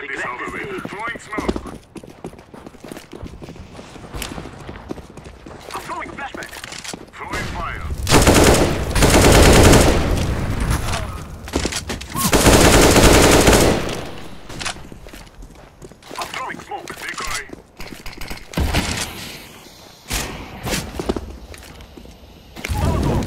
With. Throwing smoke. I'm throwing flashback. Throwing fire. I'm throwing smoke. Decoy. Molotov.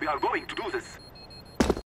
We are going to do this.